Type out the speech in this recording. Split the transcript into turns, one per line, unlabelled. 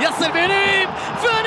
يصل بيليب في